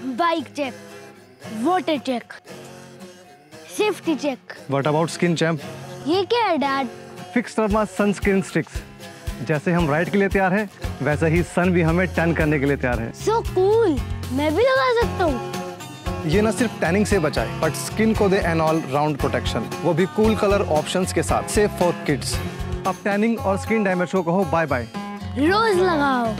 Bike check water check safety check what about skin champ ये क्या है dad fix sunscreen sticks जैसे हम राइड के लिए तैयार हैं वैसे ही सन भी हमें टर्न करने के लिए तैयार है। सो कूल मैं भी लगा सकता हूँ। ये न सिर्फ़ टैनिंग से बचाए बट स्किन को दे एन ऑल राउंड प्रोटेक्शन वो भी कूल कलर ऑप्शंस के साथ सेफ़ फॉर किड्स अब टैनिंग और स्किन डैमेज को कहो बाय बाय रोज लगाओ।